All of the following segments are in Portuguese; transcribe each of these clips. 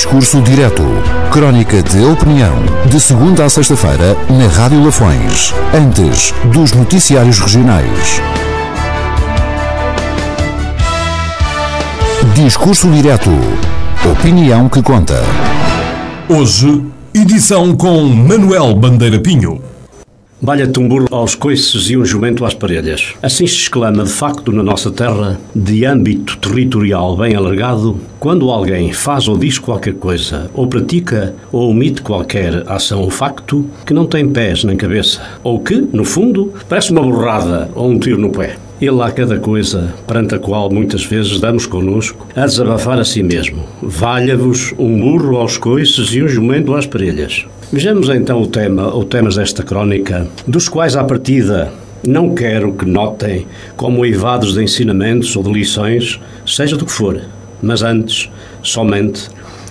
Discurso Direto. Crónica de opinião. De segunda a sexta-feira, na Rádio Lafões. Antes dos noticiários regionais. Discurso Direto. Opinião que conta. Hoje, edição com Manuel Bandeira Pinho. Valha-te um burro aos coices e um jumento às parelhas. Assim se exclama, de facto, na nossa terra, de âmbito territorial bem alargado, quando alguém faz ou diz qualquer coisa, ou pratica ou omite qualquer ação ou facto que não tem pés nem cabeça, ou que, no fundo, parece uma borrada ou um tiro no pé. Ele há cada coisa perante a qual muitas vezes damos connosco a desabafar a si mesmo. Valha-vos um burro aos coices e um jumento às parelhas. Vejamos então o tema ou temas desta crónica, dos quais à partida não quero que notem como eivados de ensinamentos ou de lições, seja do que for, mas antes, somente,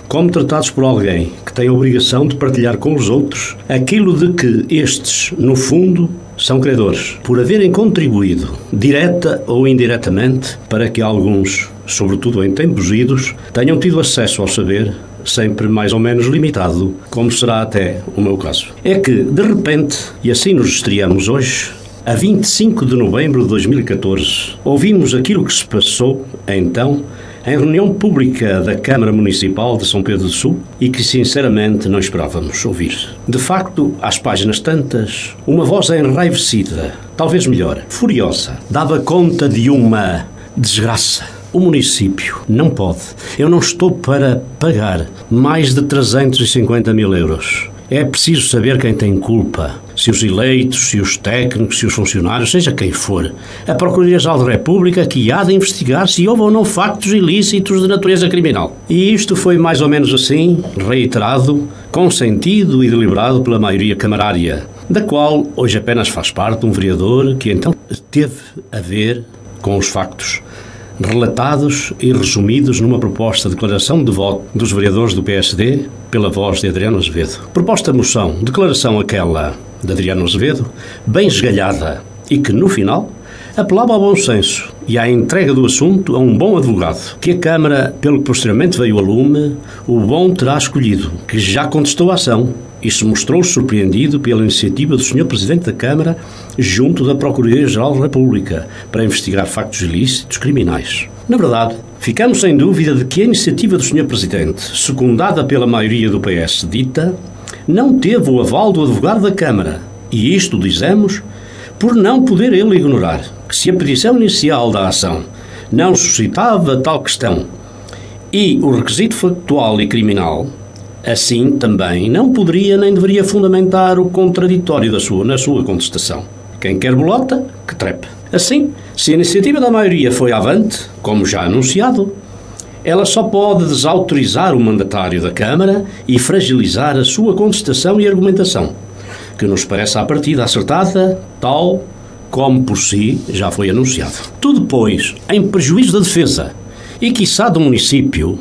como tratados por alguém que tem a obrigação de partilhar com os outros aquilo de que estes, no fundo, são credores, por haverem contribuído, direta ou indiretamente, para que alguns, sobretudo em tempos idos, tenham tido acesso ao saber sempre mais ou menos limitado, como será até o meu caso. É que, de repente, e assim nos estreamos hoje, a 25 de novembro de 2014, ouvimos aquilo que se passou, então, em reunião pública da Câmara Municipal de São Pedro do Sul e que sinceramente não esperávamos ouvir. De facto, às páginas tantas, uma voz enraivecida, talvez melhor, furiosa, dava conta de uma desgraça o município não pode. Eu não estou para pagar mais de 350 mil euros. É preciso saber quem tem culpa. Se os eleitos, se os técnicos, se os funcionários, seja quem for. A Procuradoria-Geral da República que há de investigar se houve ou não factos ilícitos de natureza criminal. E isto foi mais ou menos assim, reiterado, consentido e deliberado pela maioria camarária, da qual hoje apenas faz parte um vereador que então teve a ver com os factos relatados e resumidos numa proposta de declaração de voto dos vereadores do PSD pela voz de Adriano Azevedo. Proposta moção, declaração aquela de Adriano Azevedo, bem esgalhada e que, no final, apelava ao bom senso e à entrega do assunto a um bom advogado, que a Câmara, pelo que posteriormente veio a lume, o bom terá escolhido, que já contestou a ação e se mostrou surpreendido pela iniciativa do Sr. Presidente da Câmara junto da Procuradoria-Geral da República para investigar factos ilícitos criminais. Na verdade, ficamos sem dúvida de que a iniciativa do Sr. Presidente, secundada pela maioria do PS dita, não teve o aval do advogado da Câmara, e isto dizemos por não poder ele ignorar que se a petição inicial da ação não suscitava tal questão e o requisito factual e criminal Assim, também, não poderia nem deveria fundamentar o contraditório da sua, na sua contestação. Quem quer bolota, que trepe. Assim, se a iniciativa da maioria foi avante, como já anunciado, ela só pode desautorizar o mandatário da Câmara e fragilizar a sua contestação e argumentação, que nos parece à partida acertada, tal como por si já foi anunciado. Tudo, pois, em prejuízo da defesa e, quiçá, do município,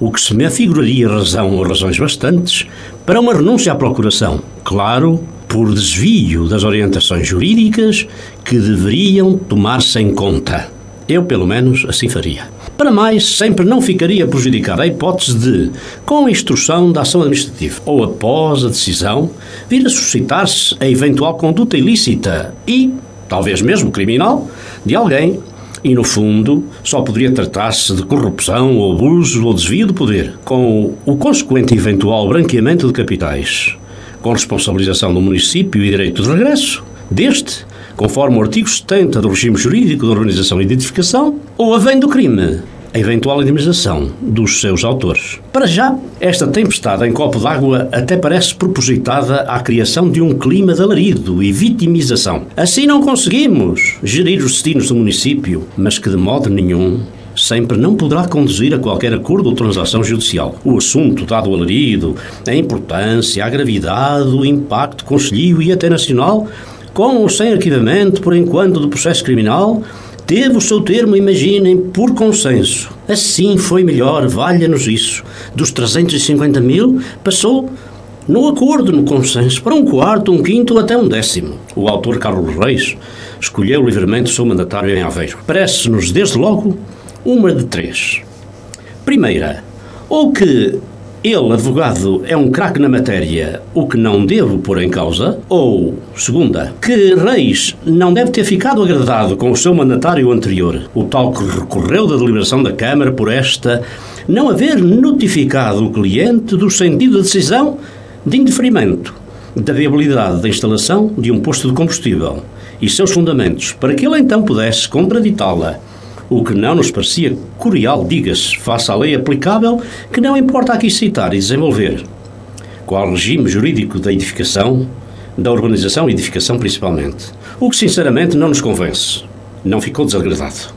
o que se me afiguraria razão ou razões bastantes para uma renúncia à procuração. Claro, por desvio das orientações jurídicas que deveriam tomar-se em conta. Eu, pelo menos, assim faria. Para mais, sempre não ficaria prejudicada a hipótese de, com a instrução da ação administrativa ou após a decisão, vir a suscitar-se a eventual conduta ilícita e, talvez mesmo criminal, de alguém e, no fundo, só poderia tratar-se de corrupção ou abuso ou desvio de poder, com o consequente eventual branqueamento de capitais, com responsabilização do município e direito de regresso deste, conforme o artigo 70 do regime jurídico de organização e identificação, ou a do crime, a eventual indemnização dos seus autores. Para já, esta tempestade em copo d'água até parece propositada à criação de um clima de alarido e vitimização. Assim não conseguimos gerir os destinos do município, mas que de modo nenhum sempre não poderá conduzir a qualquer acordo ou transação judicial. O assunto, dado o alarido, a importância, a gravidade, o impacto conselhio e até nacional, com ou sem arquivamento, por enquanto, do processo criminal, teve o seu termo, imaginem, por consenso. Assim foi melhor, valha-nos isso. Dos 350 mil, passou no acordo, no consenso, para um quarto, um quinto até um décimo. O autor Carlos Reis escolheu livremente o seu mandatário em Aveiro. Parece-nos, desde logo, uma de três. Primeira, ou que ele, advogado, é um craque na matéria, o que não devo pôr em causa? Ou, segunda, que Reis não deve ter ficado agradado com o seu mandatário anterior, o tal que recorreu da deliberação da Câmara por esta não haver notificado o cliente do sentido da decisão de indeferimento da viabilidade da instalação de um posto de combustível e seus fundamentos, para que ele então pudesse contraditá-la o que não nos parecia curial, diga-se, face à lei aplicável, que não importa aqui citar e desenvolver. Qual regime jurídico da edificação, da urbanização e edificação principalmente. O que sinceramente não nos convence. Não ficou desagradado.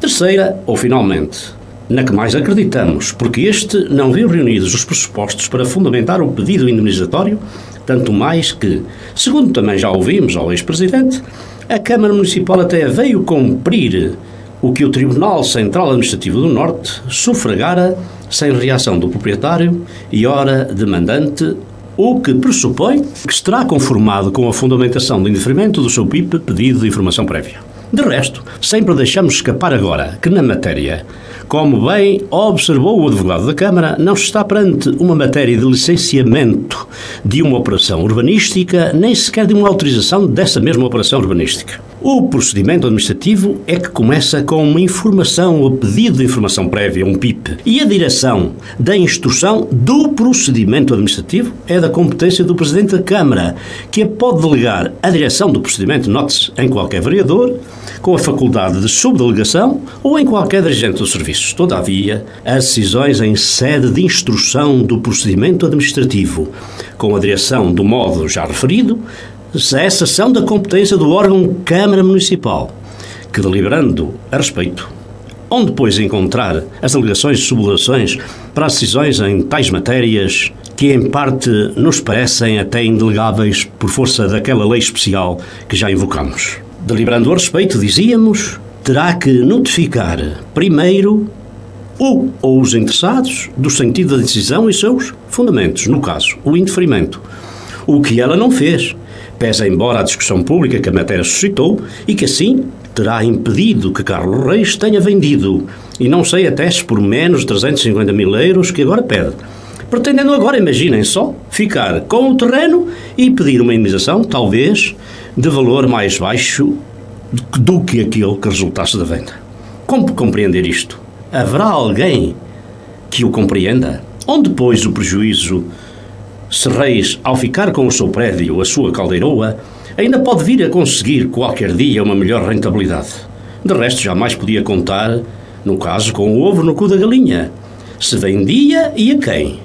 Terceira, ou finalmente, na que mais acreditamos, porque este não viu reunidos os pressupostos para fundamentar o pedido indemnizatório, tanto mais que, segundo também já ouvimos ao ex-presidente, a Câmara Municipal até veio cumprir o que o Tribunal Central Administrativo do Norte sufragara sem reação do proprietário e hora demandante, o que pressupõe que estará conformado com a fundamentação do indeferimento do seu PIP pedido de informação prévia. De resto, sempre deixamos escapar agora que na matéria como bem observou o advogado da Câmara, não se está perante uma matéria de licenciamento de uma operação urbanística, nem sequer de uma autorização dessa mesma operação urbanística. O procedimento administrativo é que começa com uma informação ou pedido de informação prévia, um PIP, e a direção da instrução do procedimento administrativo é da competência do Presidente da Câmara, que a pode delegar a direção do procedimento, note-se, em qualquer vereador, com a faculdade de subdelegação ou em qualquer dirigente do serviço. Todavia, as decisões em sede de instrução do procedimento administrativo, com a direção do modo já referido, essa são da competência do órgão Câmara Municipal, que deliberando a respeito, onde depois encontrar as delegações e subdelegações para as decisões em tais matérias que em parte nos parecem até indelegáveis por força daquela lei especial que já invocamos. Deliberando a respeito, dizíamos, terá que notificar primeiro o ou os interessados do sentido da decisão e seus fundamentos, no caso, o indeferimento. O que ela não fez, pese embora a discussão pública que a matéria suscitou e que assim terá impedido que Carlos Reis tenha vendido, e não sei até se por menos de 350 mil euros que agora pede. Pretendendo agora, imaginem só, ficar com o terreno e pedir uma indenização, talvez, de valor mais baixo do que aquele que resultasse da venda. Como compreender isto? Haverá alguém que o compreenda? Onde, pois, o prejuízo se Reis, ao ficar com o seu prédio, a sua caldeiroa, ainda pode vir a conseguir qualquer dia uma melhor rentabilidade? De resto, jamais podia contar, no caso, com o ovo no cu da galinha. Se vendia e a quem?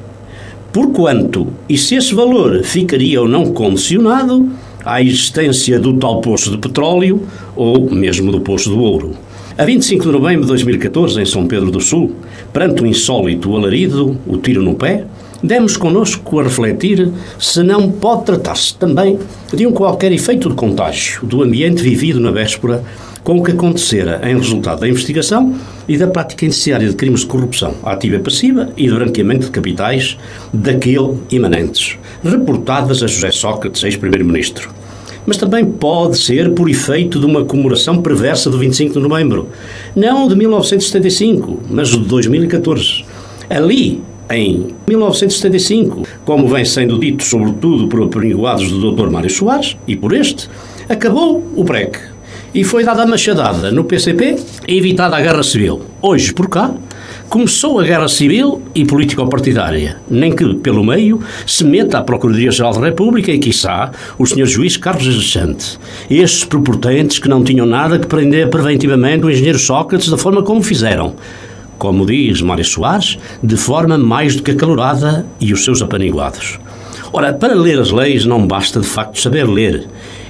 Por quanto? E se esse valor ficaria ou não condicionado à existência do tal poço de petróleo ou mesmo do poço do ouro. A 25 de novembro de 2014, em São Pedro do Sul, perante o insólito alarido, o tiro no pé, demos connosco a refletir se não pode tratar-se também de um qualquer efeito de contágio do ambiente vivido na véspera com o que acontecera em resultado da investigação e da prática indiciária de crimes de corrupção ativa e passiva e de branqueamento de capitais daquele imanentes, reportadas a José Sócrates, ex-primeiro-ministro. Mas também pode ser por efeito de uma comemoração perversa do 25 de novembro, não de 1975, mas de 2014. Ali, em 1975, como vem sendo dito sobretudo por apreniguados do Dr. Mário Soares e por este, acabou o PREC, e foi dada a machadada no PCP e evitada a guerra civil. Hoje, por cá, começou a guerra civil e político-partidária, nem que, pelo meio, se meta a Procuradoria-Geral da República e, quiçá, o Sr. Juiz Carlos Alexandre. Estes proportentes que não tinham nada que prender preventivamente o engenheiro Sócrates da forma como fizeram. Como diz Mário Soares, de forma mais do que acalorada e os seus apaniguados. Ora, para ler as leis não basta de facto saber ler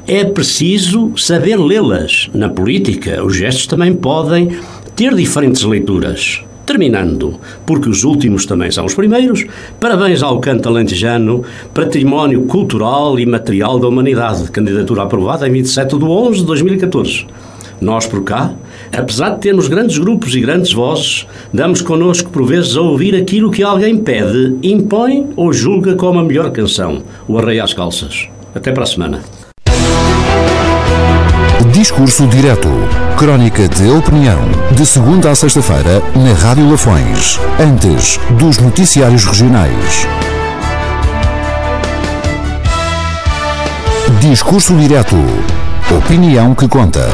é preciso saber lê-las. Na política, os gestos também podem ter diferentes leituras. Terminando, porque os últimos também são os primeiros, parabéns ao canto alentejano, património cultural e material da humanidade, candidatura aprovada em 27 de 11 de 2014. Nós por cá, Apesar de termos grandes grupos e grandes vozes, damos connosco por vezes a ouvir aquilo que alguém pede, impõe ou julga como a melhor canção, o Arreio às Calças. Até para a semana. Discurso Direto. Crónica de opinião. De segunda a sexta-feira, na Rádio Lafões. Antes dos noticiários regionais. Discurso Direto. Opinião que conta.